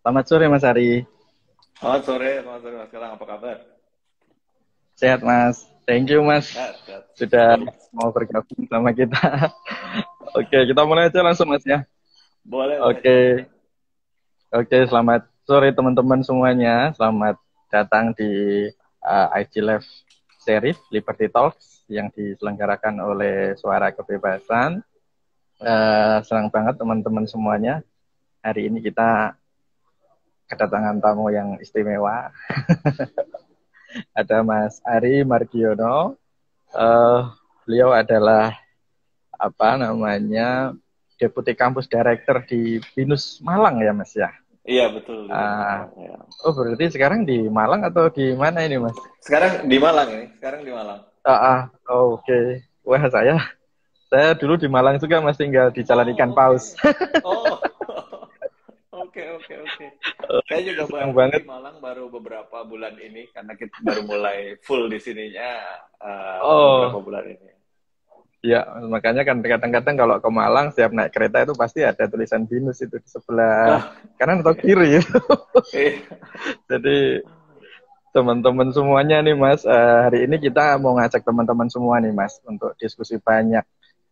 Selamat sore Mas Ari. Selamat sore, selamat sore Mas Galang. Apa kabar? Sehat Mas. Thank you Mas. Sehat, sehat. Sudah mau bergabung sama kita. Oke, kita mulai aja langsung Mas ya. Boleh. Oke. Oke, selamat sore teman-teman semuanya. Selamat datang di uh, IG Live Series Liberty Talks yang diselenggarakan oleh Suara Kebebasan. Uh, senang banget teman-teman semuanya. Hari ini kita kedatangan tamu yang istimewa. Ada Mas Ari Margiono. Uh, beliau adalah apa namanya Deputi Kampus Director di BINUS Malang ya Mas ya. Iya betul. Uh, oh berarti sekarang di Malang atau di mana ini Mas? Sekarang di Malang ini. Sekarang di Malang. Ah, uh, oh, oke. Okay. Wah saya saya dulu di Malang juga Mas tinggal di Jalan Ikan Paus. oh. Oke oke oke. Saya juga baru banget. di Malang baru beberapa bulan ini karena kita baru mulai full di sininya uh, Oh. beberapa bulan ini. Ya, makanya kan kadang-kadang kalau ke Malang setiap naik kereta itu pasti ada tulisan binus itu di sebelah kanan atau kiri. Eh, Jadi teman-teman semuanya nih Mas, eh, hari ini kita mau ngajak teman-teman semua nih Mas untuk diskusi banyak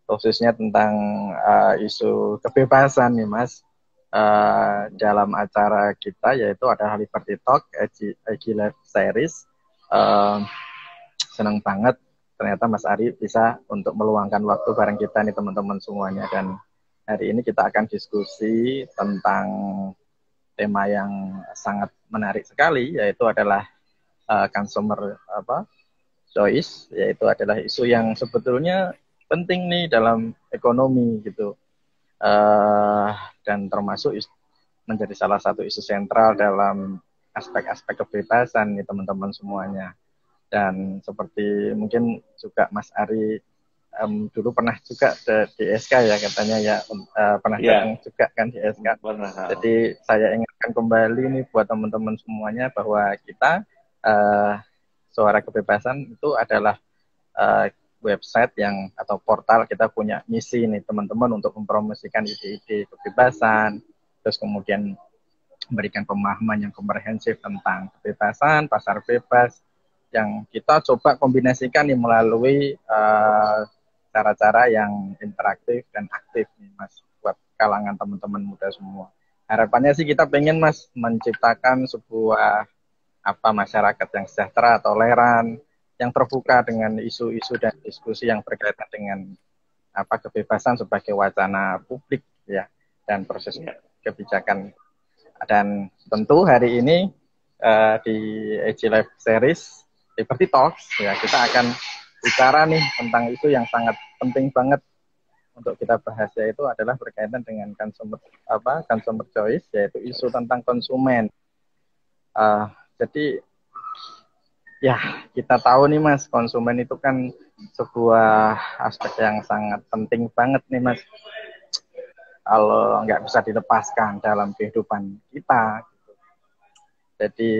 khususnya tentang eh, isu kebebasan nih Mas. Eh, dalam acara kita yaitu ada Liberty Talk IG Live Series. Eh, senang banget ternyata Mas Ari bisa untuk meluangkan waktu bareng kita nih teman-teman semuanya dan hari ini kita akan diskusi tentang tema yang sangat menarik sekali yaitu adalah uh, consumer apa choice yaitu adalah isu yang sebetulnya penting nih dalam ekonomi gitu uh, dan termasuk menjadi salah satu isu sentral dalam aspek-aspek kebebasan nih teman-teman semuanya. Dan seperti mungkin juga Mas Ari em, dulu pernah juga di SK ya katanya ya eh, pernah datang juga kan di SK pernah. jadi saya ingatkan kembali nih buat teman-teman semuanya bahwa kita eh, suara kebebasan itu adalah eh, website yang atau portal kita punya misi nih teman-teman untuk mempromosikan ide-ide kebebasan, terus kemudian memberikan pemahaman yang komprehensif tentang kebebasan, pasar bebas, yang kita coba kombinasikan nih melalui eh, cara-cara yang interaktif dan aktif nih mas buat kalangan teman-teman muda semua. Harapannya sih kita pengen mas menciptakan sebuah apa masyarakat yang sejahtera, toleran, yang terbuka dengan isu-isu dan diskusi yang berkaitan dengan apa kebebasan sebagai wacana publik ya dan proses Ya. kebijakan dan tentu hari ini eh, di AG Live Series Liberty Talks ya kita akan bicara nih tentang isu yang sangat penting banget untuk kita bahas yaitu adalah berkaitan dengan consumer apa consumer choice yaitu isu tentang konsumen. Eh, jadi ya kita tahu nih mas konsumen itu kan sebuah aspek yang sangat penting banget nih mas. Kalau nggak bisa dilepaskan dalam kehidupan kita. Jadi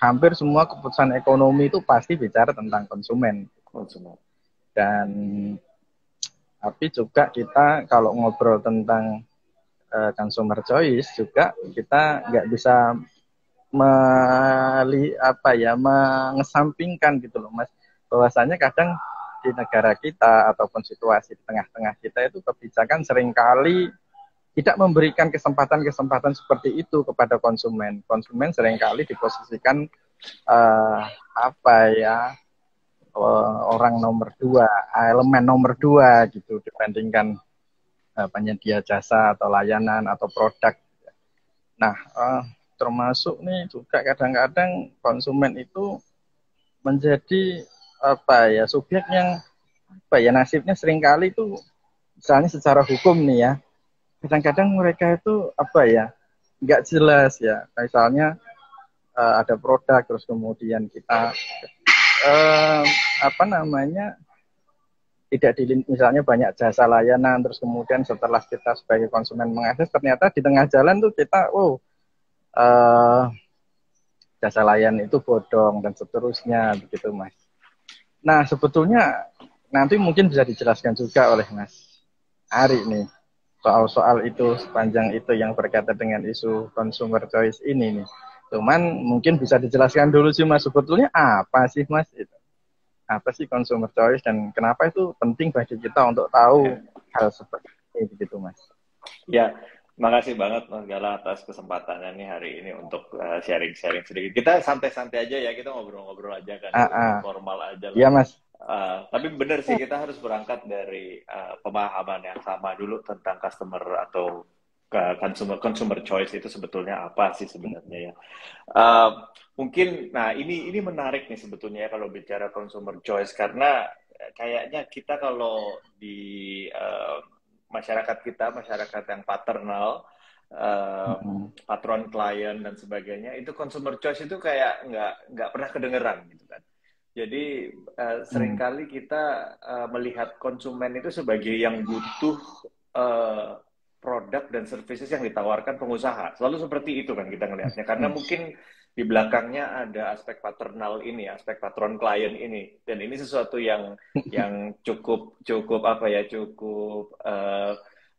hampir semua keputusan ekonomi itu pasti bicara tentang konsumen. Konsumen. dan tapi juga kita kalau ngobrol tentang eh, consumer choice juga kita nggak bisa meli apa ya mengesampingkan gitu loh mas bahwasanya kadang di negara kita ataupun situasi di tengah-tengah kita itu kebijakan sering kali tidak memberikan kesempatan-kesempatan seperti itu kepada konsumen. Konsumen sering kali diposisikan eh, apa ya eh, orang nomor dua, elemen nomor dua gitu dibandingkan eh, penyedia jasa atau layanan atau produk. Nah, eh, termasuk nih juga kadang-kadang konsumen itu menjadi apa ya subjek yang apa ya nasibnya sering kali itu misalnya secara hukum nih ya kadang-kadang mereka itu apa ya nggak jelas ya. Misalnya eh, ada produk terus kemudian kita eh, apa namanya tidak di misalnya banyak jasa layanan terus kemudian setelah kita sebagai konsumen mengakses ternyata di tengah jalan tuh kita oh eh, jasa layanan itu bodong dan seterusnya begitu mas. Nah sebetulnya nanti mungkin bisa dijelaskan juga oleh mas Ari nih soal-soal itu sepanjang itu yang berkaitan dengan isu consumer choice ini nih. Cuman mungkin bisa dijelaskan dulu sih Mas sebetulnya apa sih Mas itu? Apa sih consumer choice dan kenapa itu penting bagi kita untuk tahu ya. hal seperti ini gitu Mas? Ya, Makasih banget Mas Gala atas kesempatannya nih hari ini untuk uh, sharing-sharing uh, sedikit. Kita santai-santai aja ya, kita ngobrol-ngobrol aja kan, uh, uh. formal aja. Iya Mas. Uh, tapi benar sih kita harus berangkat dari uh, pemahaman yang sama dulu tentang customer atau uh, consumer consumer choice itu sebetulnya apa sih sebenarnya ya. Uh, mungkin, nah ini ini menarik nih sebetulnya ya kalau bicara consumer choice karena kayaknya kita kalau di uh, masyarakat kita, masyarakat yang paternal, uh, mm-hmm. patron klien dan sebagainya, itu consumer choice itu kayak nggak nggak pernah kedengeran gitu kan. Jadi uh, sering kali kita uh, melihat konsumen itu sebagai yang butuh uh, produk dan services yang ditawarkan pengusaha. Selalu seperti itu kan kita ngelihatnya. Karena mungkin di belakangnya ada aspek paternal ini, aspek patron klien ini, dan ini sesuatu yang yang cukup cukup apa ya cukup uh,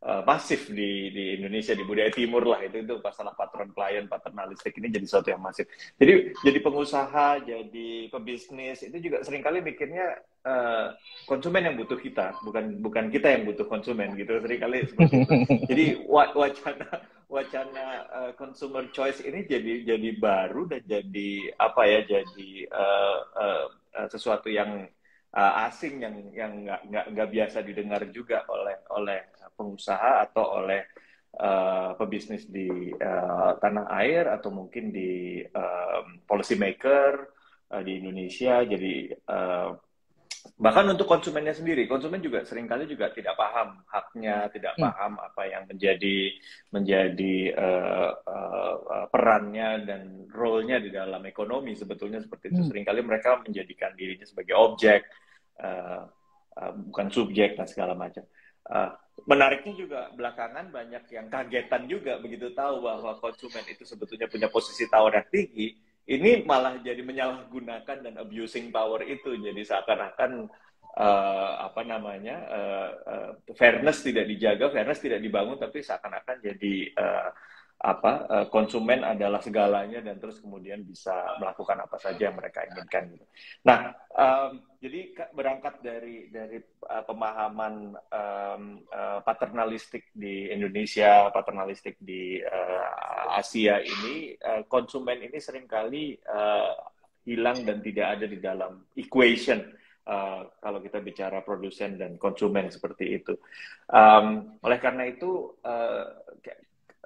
uh, masif di di Indonesia di budaya timur lah itu itu masalah patron klien paternalistik ini jadi sesuatu yang masif. Jadi jadi pengusaha, jadi pebisnis itu juga sering kali mikirnya uh, konsumen yang butuh kita, bukan bukan kita yang butuh konsumen gitu sering kali seperti itu. Jadi wacana wacana uh, consumer choice ini jadi jadi baru dan jadi apa ya jadi uh, uh, uh, sesuatu yang uh, asing yang yang nggak nggak biasa didengar juga oleh oleh pengusaha atau oleh uh, pebisnis di uh, tanah air atau mungkin di um, policy maker uh, di Indonesia. Jadi uh, bahkan untuk konsumennya sendiri konsumen juga sering kali juga tidak paham haknya tidak hmm. paham apa yang menjadi menjadi uh, uh, perannya dan role-nya di dalam ekonomi sebetulnya seperti itu hmm. sering kali mereka menjadikan dirinya sebagai objek uh, uh, bukan subjek dan segala macam uh, menariknya juga belakangan banyak yang kagetan juga begitu tahu bahwa konsumen itu sebetulnya punya posisi tawar yang tinggi ini malah jadi menyalahgunakan dan abusing power itu. Jadi seakan-akan uh, apa namanya uh, uh, fairness tidak dijaga fairness tidak dibangun tapi seakan-akan jadi uh, apa uh, konsumen adalah segalanya dan terus kemudian bisa melakukan apa saja yang mereka inginkan gitu. Nah, um, jadi berangkat dari dari uh, pemahaman um, uh, paternalistik di Indonesia, paternalistik di uh, Asia ini, uh, konsumen ini sering kali uh, hilang dan tidak ada di dalam equation Uh, kalau kita bicara produsen dan konsumen seperti itu. Um, oleh karena itu, uh,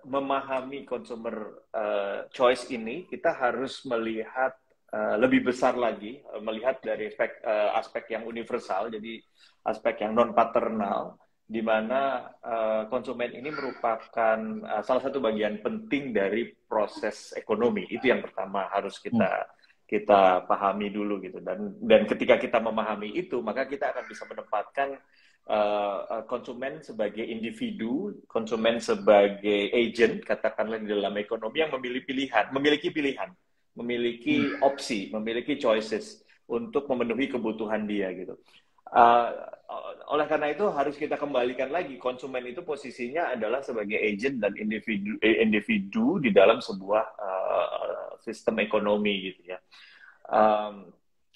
memahami consumer uh, choice ini, kita harus melihat uh, lebih besar lagi, uh, melihat dari aspek, uh, aspek yang universal, jadi aspek yang non paternal, di mana uh, konsumen ini merupakan uh, salah satu bagian penting dari proses ekonomi. Itu yang pertama harus kita hmm. kita pahami dulu gitu. Dan dan ketika kita memahami itu, maka kita akan bisa menempatkan uh, konsumen sebagai individu, konsumen sebagai agent, katakanlah di dalam ekonomi yang memilih pilihan, memiliki pilihan, memiliki hmm. opsi, memiliki choices untuk memenuhi kebutuhan dia gitu. Uh, oleh karena itu harus kita kembalikan lagi konsumen itu posisinya adalah sebagai agent dan individu individu di dalam sebuah uh, sistem ekonomi gitu ya. Um,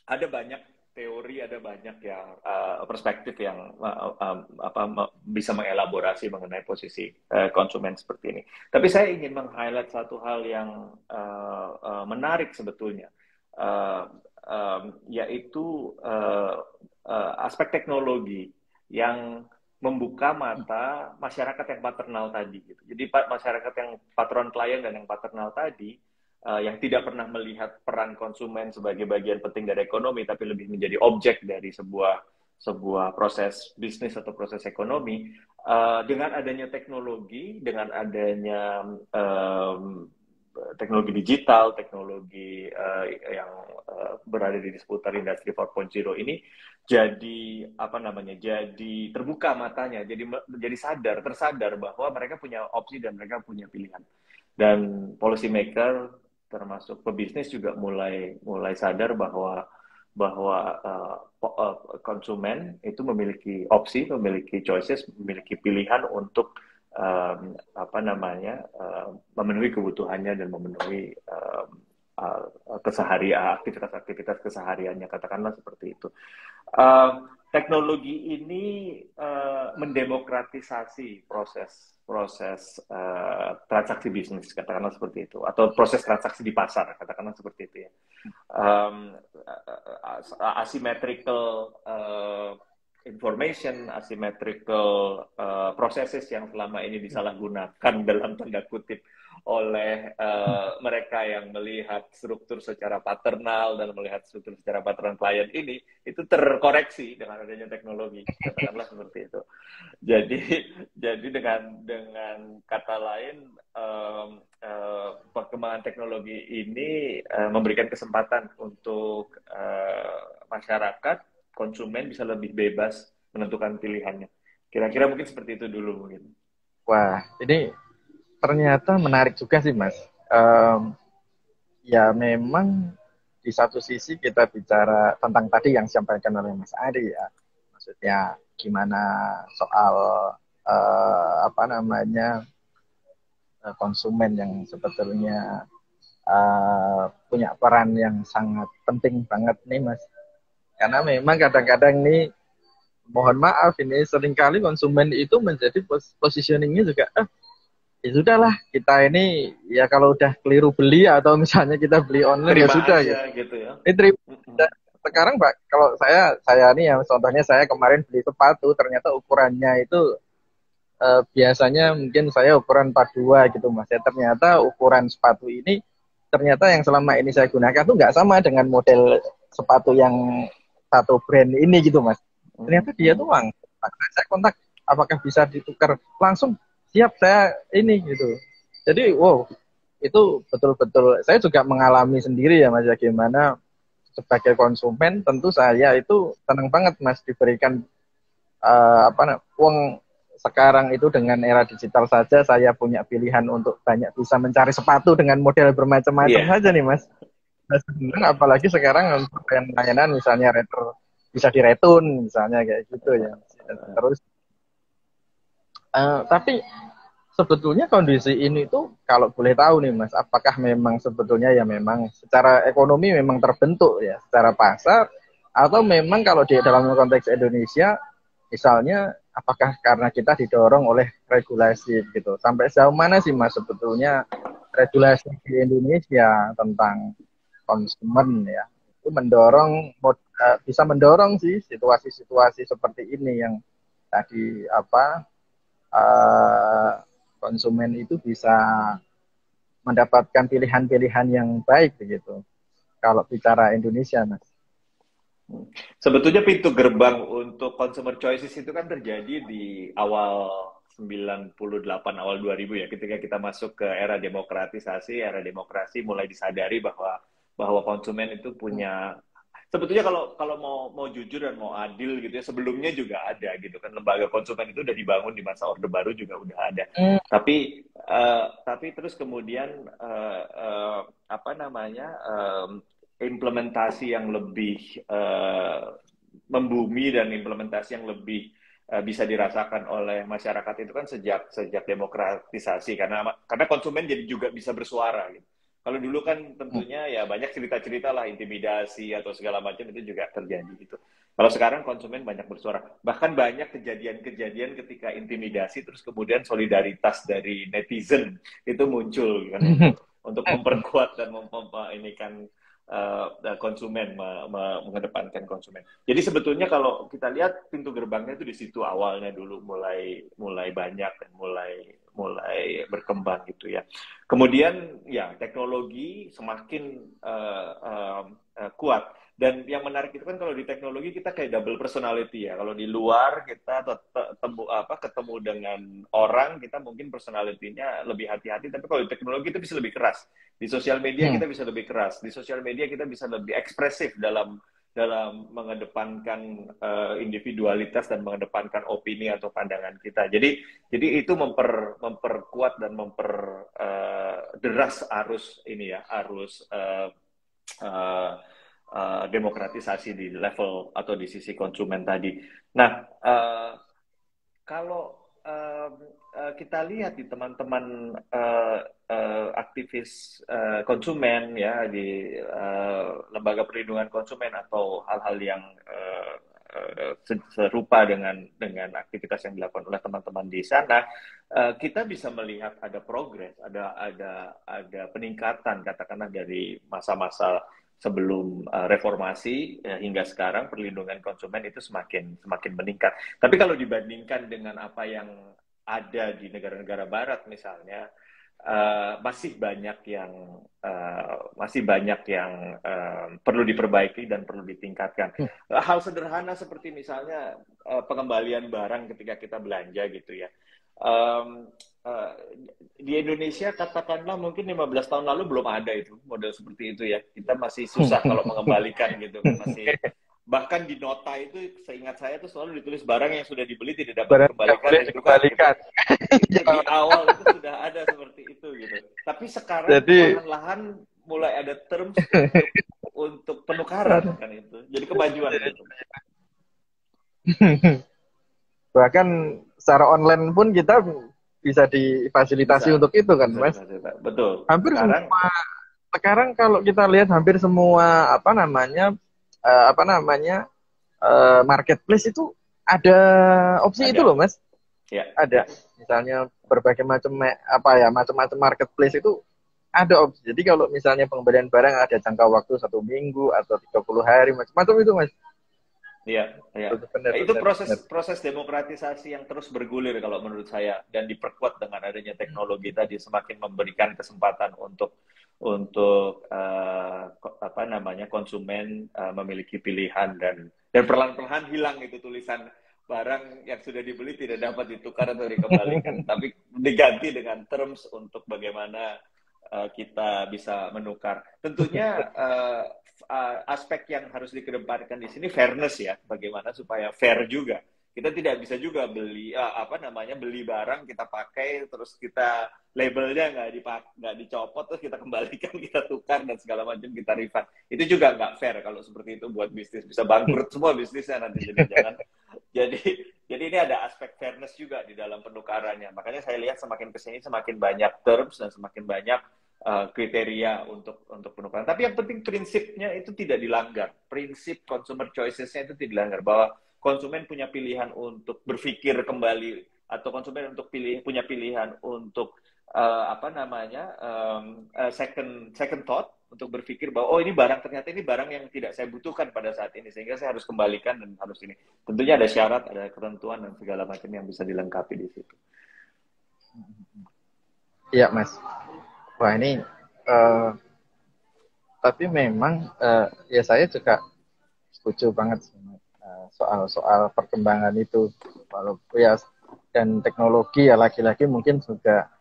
ada banyak teori ada banyak yang uh, perspektif yang uh, uh, apa bisa mengelaborasi mengenai posisi uh, konsumen seperti ini. Tapi saya ingin meng-highlight satu hal yang uh, uh, menarik sebetulnya, uh, um, yaitu uh, uh, aspek teknologi yang membuka mata masyarakat yang paternal tadi. Gitu. Jadi masyarakat yang patron klien dan yang paternal tadi uh, yang tidak pernah melihat peran konsumen sebagai bagian penting dari ekonomi, tapi lebih menjadi objek dari sebuah sebuah proses bisnis atau proses ekonomi. Uh, dengan adanya teknologi, dengan adanya um, teknologi digital, teknologi uh, yang uh, berada di seputar industri 4.0 ini jadi apa namanya? jadi terbuka matanya, jadi jadi sadar, tersadar bahwa mereka punya opsi dan mereka punya pilihan. Dan policy maker termasuk pebisnis juga mulai mulai sadar bahwa bahwa uh, konsumen itu memiliki opsi, memiliki choices, memiliki pilihan untuk um, apa namanya uh, memenuhi kebutuhannya dan memenuhi um, uh, keseharian aktivitas-aktivitas kesehariannya katakanlah seperti itu. Uh, teknologi ini uh, mendemokratisasi proses proses uh, transaksi bisnis katakanlah seperti itu. Atau proses transaksi di pasar katakanlah seperti itu ya. Um, asymmetrical uh, information asymmetrical uh, processes yang selama ini disalahgunakan dalam tanda kutip oleh uh, mereka yang melihat struktur secara paternal dan melihat struktur secara paternal klien ini itu terkoreksi dengan adanya teknologi. Katakanlah seperti itu. Jadi jadi dengan dengan kata lain um, uh, perkembangan teknologi ini uh, memberikan kesempatan untuk uh, masyarakat konsumen bisa lebih bebas menentukan pilihannya. Kira-kira mungkin seperti itu dulu mungkin. Wah ini ternyata menarik juga sih mas. Um, ya memang di satu sisi kita bicara tentang tadi yang disampaikan oleh Mas Adi ya, maksudnya gimana soal uh, apa namanya uh, konsumen yang sebetulnya uh, punya peran yang sangat penting banget nih Mas, karena memang kadang-kadang nih mohon maaf ini sering kali konsumen itu menjadi pos positioningnya juga eh, ya sudahlah kita ini ya kalau udah keliru beli atau misalnya kita beli online ya Terima ya sudah ya. gitu ya. Ini terima. Sekarang Pak, kalau saya saya ini yang contohnya saya kemarin beli sepatu ternyata ukurannya itu eh, biasanya mungkin saya ukuran 42 gitu Mas. Ya ternyata ukuran sepatu ini ternyata yang selama ini saya gunakan tuh nggak sama dengan model sepatu yang satu brand ini gitu Mas. Ternyata dia tuh uang. Saya kontak apakah bisa ditukar langsung siap saya ini gitu jadi wow itu betul-betul saya juga mengalami sendiri ya mas ya gimana sebagai konsumen tentu saya itu senang banget mas diberikan uh, apa uang sekarang itu dengan era digital saja saya punya pilihan untuk banyak bisa mencari sepatu dengan model bermacam-macam yeah. saja nih mas. Nah, apalagi sekarang untuk yang layanan misalnya retro bisa diretun misalnya kayak gitu ya. Terus Uh, tapi sebetulnya kondisi ini tuh kalau boleh tahu nih Mas, apakah memang sebetulnya ya memang secara ekonomi memang terbentuk ya secara pasar atau memang kalau di dalam konteks Indonesia misalnya apakah karena kita didorong oleh regulasi gitu. Sampai sejauh mana sih Mas sebetulnya regulasi di Indonesia tentang konsumen ya itu mendorong eh, bisa mendorong sih situasi-situasi seperti ini yang tadi apa uh, konsumen itu bisa mendapatkan pilihan-pilihan yang baik begitu. Kalau bicara Indonesia, Mas. Sebetulnya pintu gerbang untuk consumer choices itu kan terjadi di awal 98 awal 2000 ya ketika kita masuk ke era demokratisasi, era demokrasi mulai disadari bahwa bahwa konsumen itu punya sebetulnya kalau kalau mau mau jujur dan mau adil gitu ya sebelumnya juga ada gitu kan. Lembaga konsumen itu udah dibangun di masa orde baru juga udah ada. Mm. tapi uh, tapi terus kemudian uh, uh, apa namanya um, implementasi yang lebih uh, membumi dan implementasi yang lebih uh, bisa dirasakan oleh masyarakat itu kan sejak sejak demokratisasi. Karena karena konsumen jadi juga bisa bersuara gitu kalau dulu kan tentunya ya banyak cerita-cerita lah intimidasi atau segala macam itu juga terjadi gitu. Kalau sekarang konsumen banyak bersuara. Bahkan banyak kejadian-kejadian ketika intimidasi terus kemudian solidaritas dari netizen itu muncul kan untuk memperkuat dan mem ini kan uh, konsumen mengedepankan konsumen. Jadi sebetulnya kalau kita lihat pintu gerbangnya itu di situ awalnya dulu mulai mulai banyak dan mulai mulai berkembang gitu ya. Kemudian ya teknologi semakin uh, uh, uh, kuat dan yang menarik itu kan kalau di teknologi kita kayak double personality ya. Kalau di luar kita ketemu apa ketemu dengan orang kita mungkin personalitinya lebih hati-hati tapi kalau di teknologi itu bisa lebih keras. Di sosial media hmm. kita bisa lebih keras. Di sosial media kita bisa lebih ekspresif dalam dalam mengedepankan uh, individualitas dan mengedepankan opini atau pandangan kita. Jadi jadi itu memper memperkuat dan memper uh, deras arus ini ya arus uh, uh, uh, demokratisasi di level atau di sisi konsumen tadi. Nah uh, kalau uh, uh, kita lihat di teman-teman uh, uh, aktivis uh, konsumen ya di uh, lembaga perlindungan konsumen atau hal-hal yang uh, serupa dengan dengan aktivitas yang dilakukan oleh teman-teman di sana, uh, kita bisa melihat ada progres, ada ada ada peningkatan katakanlah dari masa-masa sebelum uh, reformasi uh, hingga sekarang perlindungan konsumen itu semakin semakin meningkat. Tapi kalau dibandingkan dengan apa yang ada di negara-negara barat misalnya uh, masih banyak yang uh, masih banyak yang uh, perlu diperbaiki dan perlu ditingkatkan. Hmm. Hal sederhana seperti misalnya uh, pengembalian barang ketika kita belanja gitu ya. Um, uh, di Indonesia katakanlah mungkin 15 tahun lalu belum ada itu model seperti itu ya. Kita masih susah kalau mengembalikan gitu. Masih bahkan di nota itu seingat saya itu selalu ditulis barang yang sudah dibeli tidak dapat kembalikan dan dikembalikan. Gitu. di awal itu sudah ada seperti itu gitu. Tapi sekarang Jadi, perlahan-lahan mulai ada terms untuk, untuk penukaran kan itu. Jadi kemajuan gitu. Bahkan secara online pun kita bisa difasilitasi bisa. untuk itu kan, Mas? Betul. Hampir sekarang, semua sekarang kalau kita lihat hampir semua apa namanya uh, apa namanya uh, marketplace itu ada opsi ada. itu loh, Mas. Ya. Ada. Misalnya berbagai macam apa ya macam-macam marketplace itu ada opsi. Jadi kalau misalnya pembelian barang ada jangka waktu satu minggu atau 30 hari macam-macam itu, Mas. Iya, iya. Benar, itu benar, proses benar. proses demokratisasi yang terus bergulir kalau menurut saya dan diperkuat dengan adanya teknologi tadi semakin memberikan kesempatan untuk untuk uh, apa namanya konsumen uh, memiliki pilihan dan dan perlahan-lahan hilang itu tulisan barang yang sudah dibeli tidak dapat ditukar atau dikembalikan, tapi diganti dengan terms untuk bagaimana uh, kita bisa menukar. Tentunya uh, uh, aspek yang harus dikedepankan di sini fairness ya, bagaimana supaya fair juga. Kita tidak bisa juga beli uh, apa namanya beli barang kita pakai terus kita labelnya nggak dipak nggak dicopot terus kita kembalikan kita tukar dan segala macam kita refund. Itu juga nggak fair kalau seperti itu buat bisnis. Bisa bangkrut semua bisnisnya nanti jadi jangan. Jadi jadi ini ada aspek fairness juga di dalam penukarannya. Makanya saya lihat semakin ke sini semakin banyak terms dan semakin banyak uh, kriteria untuk untuk penukaran. Tapi yang penting prinsipnya itu tidak dilanggar. Prinsip consumer choicesnya itu tidak dilanggar. Bahwa konsumen punya pilihan untuk berpikir kembali atau konsumen untuk pilih punya pilihan untuk uh, apa namanya um, uh, second second thought untuk berpikir bahwa oh ini barang ternyata ini barang yang tidak saya butuhkan pada saat ini sehingga saya harus kembalikan dan harus ini. Tentunya ada syarat ada ketentuan dan segala macam yang bisa dilengkapi di situ. Iya mas, Wah ini uh, tapi memang uh, ya saya juga setuju banget soal-soal perkembangan itu. Walau ya dan teknologi ya lagi-lagi mungkin juga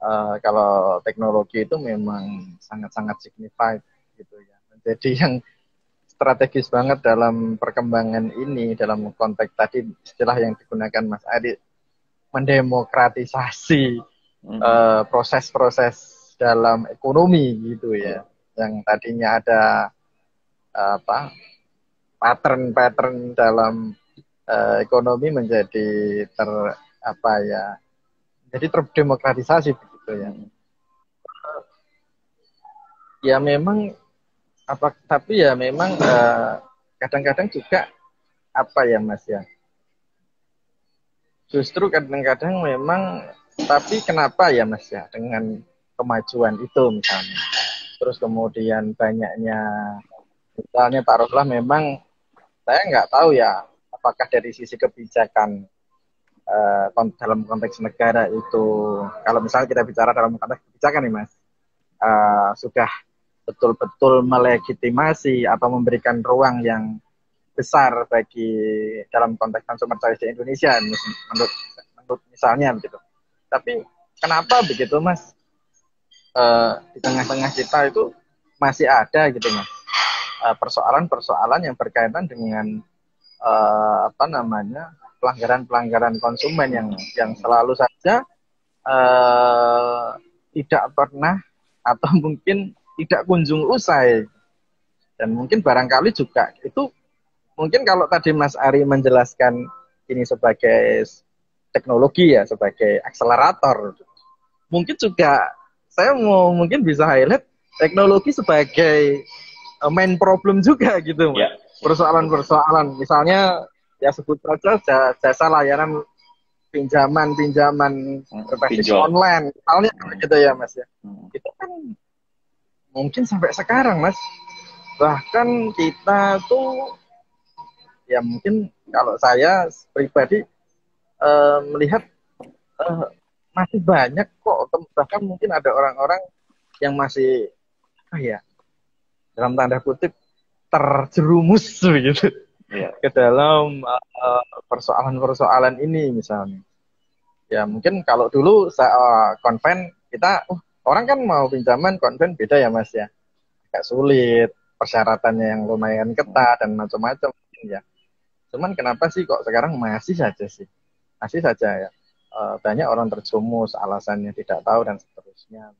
uh, kalau teknologi itu memang sangat-sangat signifikan gitu ya. Jadi yang strategis banget dalam perkembangan ini dalam konteks tadi istilah yang digunakan Mas Adi mendemokratisasi Eh, proses-proses uh, dalam ekonomi gitu ya yang tadinya ada uh, apa pattern-pattern dalam uh, ekonomi menjadi ter apa ya jadi terdemokratisasi begitu ya. Ya memang apa tapi ya memang kadang-kadang uh, juga apa ya mas ya? Justru kadang-kadang memang tapi kenapa ya Mas ya dengan kemajuan itu misalnya. Terus kemudian banyaknya misalnya taruhlah memang saya nggak tahu ya apakah dari sisi kebijakan uh, dalam konteks negara itu kalau misalnya kita bicara dalam konteks kebijakan nih Mas uh, sudah betul-betul melegitimasi atau memberikan ruang yang besar bagi dalam konteks consumer choice di Indonesia menurut menurut misalnya begitu tapi kenapa begitu mas? Uh, di tengah-tengah kita itu masih ada gitu mas persoalan-persoalan uh, yang berkaitan dengan uh, apa namanya pelanggaran-pelanggaran konsumen yang yang selalu saja uh, tidak pernah atau mungkin tidak kunjung usai dan mungkin barangkali juga itu mungkin kalau tadi Mas Ari menjelaskan ini sebagai teknologi ya sebagai akselerator. Mungkin juga saya mau mungkin bisa highlight teknologi sebagai main problem juga gitu. Yeah. Persoalan-persoalan misalnya ya sebut saja jasa layanan pinjaman pinjaman hmm, berbasis online misalnya hmm. gitu ya mas ya hmm. itu kan mungkin sampai sekarang mas bahkan kita tuh ya mungkin kalau saya pribadi uh, melihat uh, masih banyak kok bahkan mungkin ada orang-orang yang masih ah ya dalam tanda kutip terjerumus begitu yeah. ke dalam uh, persoalan-persoalan ini misalnya. Ya mungkin kalau dulu saya uh, konven kita uh, orang kan mau pinjaman konven beda ya Mas ya. Agak sulit, persyaratannya yang lumayan ketat dan macam-macam ya. Cuman kenapa sih kok sekarang masih saja sih? Masih saja ya. Uh, banyak orang terjumus alasannya tidak tahu dan seterusnya.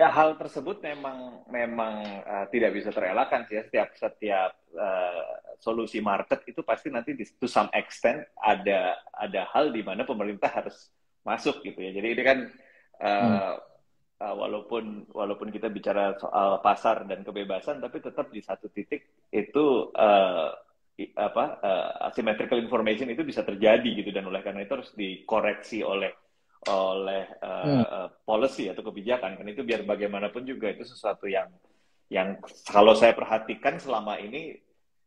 Hal tersebut memang memang uh, tidak bisa terelakkan sih ya. setiap setiap uh, solusi market itu pasti nanti di, to some extent ada ada hal di mana pemerintah harus masuk gitu ya jadi ini kan uh, hmm. uh, walaupun walaupun kita bicara soal pasar dan kebebasan tapi tetap di satu titik itu uh, apa uh, asymmetrical information itu bisa terjadi gitu dan oleh karena itu harus dikoreksi oleh oleh uh, hmm. Eh, policy atau kebijakan. Kan itu biar bagaimanapun juga itu sesuatu yang yang kalau saya perhatikan selama ini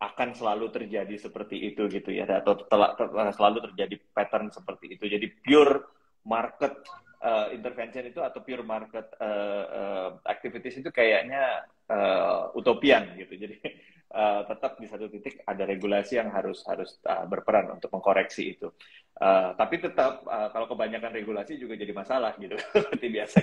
akan selalu terjadi seperti itu gitu ya. Atau telah, telah selalu terjadi pattern seperti itu. Jadi pure market uh, intervention itu atau pure market uh, uh, activities itu kayaknya uh, utopian gitu jadi uh, tetap di satu titik ada regulasi yang harus harus uh, berperan untuk mengkoreksi itu. Uh, tapi tetap uh, kalau kebanyakan regulasi juga jadi masalah gitu seperti biasa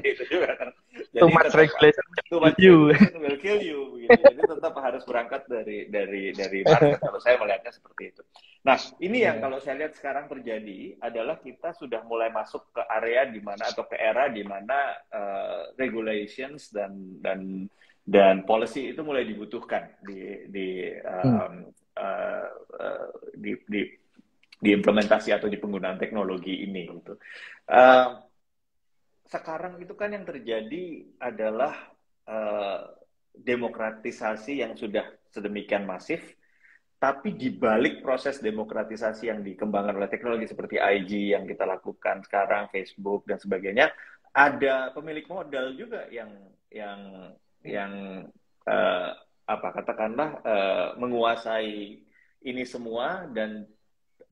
itu juga kan. Jadi too much regulation too much you will kill you gitu. Jadi tetap harus berangkat dari dari dari market kalau saya melihatnya seperti itu. Nah, ini yang kalau saya lihat sekarang terjadi adalah kita sudah mulai masuk ke area di mana atau ke era di mana uh, regulations dan dan dan policy itu mulai dibutuhkan di di um, hmm. uh, uh, di, di di implementasi atau di penggunaan teknologi ini gitu. Uh, sekarang itu kan yang terjadi adalah uh, demokratisasi yang sudah sedemikian masif, tapi di balik proses demokratisasi yang dikembangkan oleh teknologi seperti IG yang kita lakukan sekarang, Facebook dan sebagainya, ada pemilik modal juga yang yang yang uh, apa katakanlah uh, menguasai ini semua dan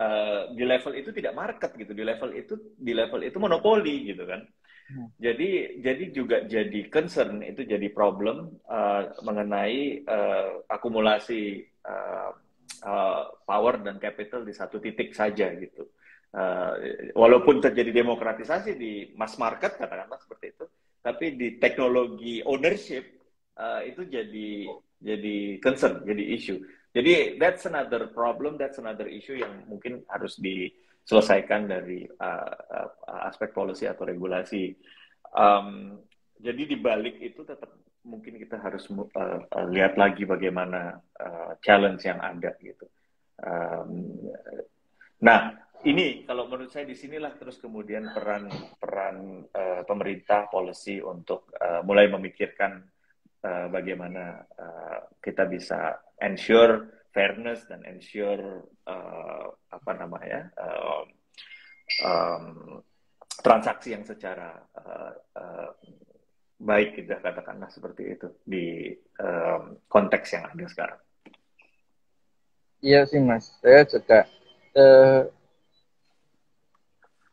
uh, di level itu tidak market gitu di level itu di level itu monopoli gitu kan hmm. jadi jadi juga jadi concern itu jadi problem uh, mengenai uh, akumulasi uh, uh, power dan capital di satu titik saja gitu uh, walaupun terjadi demokratisasi di mass market katakanlah seperti itu tapi di teknologi ownership uh, itu jadi jadi concern, jadi isu. Jadi that's another problem, that's another issue yang mungkin harus diselesaikan dari uh, uh, aspek policy atau regulasi. Um, jadi di balik itu tetap mungkin kita harus uh, lihat lagi bagaimana uh, challenge yang ada gitu. Um, nah, ini kalau menurut saya di sinilah terus kemudian peran peran uh, pemerintah policy untuk uh, mulai memikirkan uh, bagaimana uh, kita bisa ensure fairness dan ensure uh, apa namanya uh, um, transaksi yang secara uh, uh, baik kita katakanlah seperti itu di um, konteks yang ada sekarang. Iya sih mas, saya juga uh,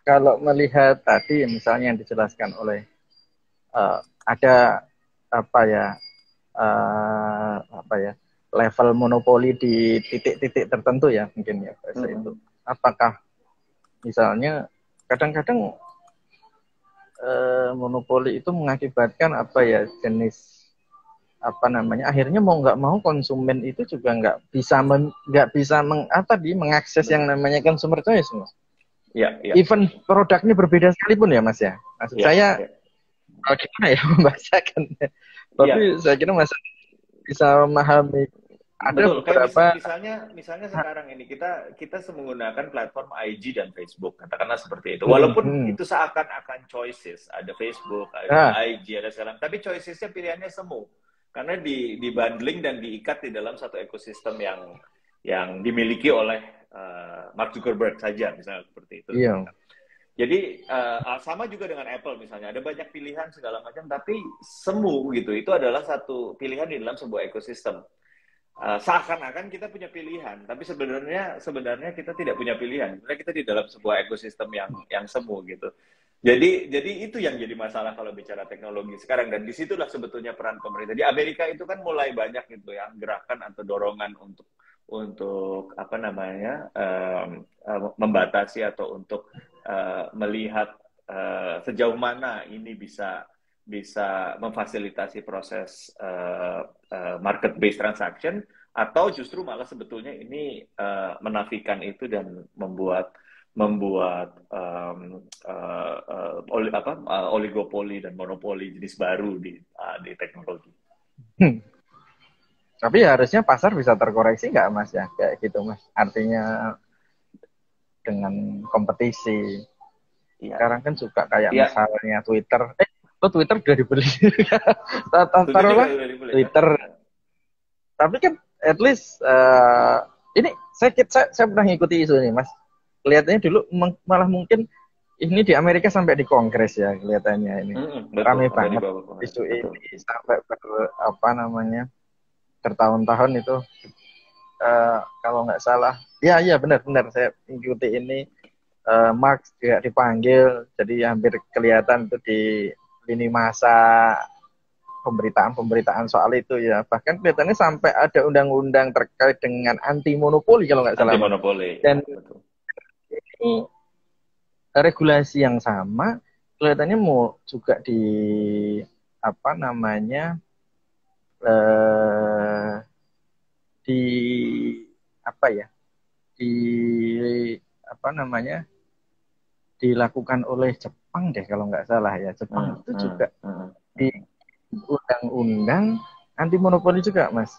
kalau melihat tadi misalnya yang dijelaskan oleh uh, ada apa ya uh, apa ya level monopoli di titik-titik tertentu ya mungkin ya bahasa hmm. itu apakah misalnya kadang-kadang uh, monopoli itu mengakibatkan apa ya jenis apa namanya akhirnya mau nggak mau konsumen itu juga nggak bisa nggak bisa meng, apa di mengakses yang namanya consumer choice mas. Ya, ya. Even produknya berbeda sekalipun ya mas ya. Maksud ya, saya ya oh, gimana ya tapi ya. saya kira masih bisa memahami ada Betul, kayak beberapa mis- misalnya misalnya sekarang ini kita kita menggunakan platform IG dan Facebook, katakanlah seperti itu. Hmm, Walaupun hmm. itu seakan-akan choices, ada Facebook, ada. IG, ada sekarang, tapi choicesnya pilihannya semu. Karena di di bundling dan diikat di dalam satu ekosistem yang yang dimiliki oleh uh, Mark Zuckerberg saja, misalnya seperti itu. iya Jadi uh, sama juga dengan Apple misalnya, ada banyak pilihan segala macam, tapi semu gitu, itu adalah satu pilihan di dalam sebuah ekosistem. Uh, seakan-akan kita punya pilihan, tapi sebenarnya sebenarnya kita tidak punya pilihan. Sebenarnya kita di dalam sebuah ekosistem yang yang semu gitu. Jadi jadi itu yang jadi masalah kalau bicara teknologi sekarang dan di situlah sebetulnya peran pemerintah. Di Amerika itu kan mulai banyak gitu ya gerakan atau dorongan untuk untuk apa namanya um, uh, membatasi atau untuk uh, melihat uh, sejauh mana ini bisa bisa memfasilitasi proses uh, uh, market based transaction atau justru malah sebetulnya ini uh, menafikan itu dan membuat membuat um, uh, uh, oli, apa uh, oligopoli dan monopoli jenis baru di uh, di teknologi. Hmm. Tapi harusnya pasar bisa terkoreksi nggak mas ya kayak gitu mas. Artinya dengan kompetisi. Iya. Sekarang kan suka kayak Iya. misalnya Twitter. Eh, lo Twitter udah dibeli. Tar- Itu Taruhlah dibeli, Twitter. Tapi kan at least eh, ini saya, saya saya pernah ngikuti isu ini mas. Kelihatannya dulu malah mungkin ini di Amerika sampai di Kongres ya kelihatannya ini. Betul, Rame ada di banget bawah isu betul. ini sampai ber, apa namanya bertahun-tahun itu Eh, kalau nggak salah ya iya benar-benar saya ikuti ini eh, Marx juga dipanggil jadi hampir kelihatan tuh di lini masa pemberitaan-pemberitaan soal itu ya bahkan kelihatannya sampai ada undang-undang terkait dengan anti monopoli kalau nggak salah Anti monopoli. Dan- betul. ini regulasi yang sama kelihatannya mau juga di apa namanya eh di apa ya di apa namanya dilakukan oleh Jepang deh kalau nggak salah ya Jepang Hmm, itu hmm, juga hmm. di undang-undang anti monopoli juga mas